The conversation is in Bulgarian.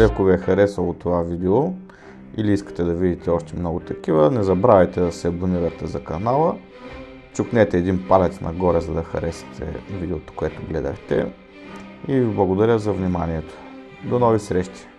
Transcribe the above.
Приятели, ако ви е харесало това видео или искате да видите още много такива, не забравяйте да се абонирате за канала. Чукнете един палец нагоре, за да харесате видеото, което гледахте. И ви благодаря за вниманието. До нови срещи!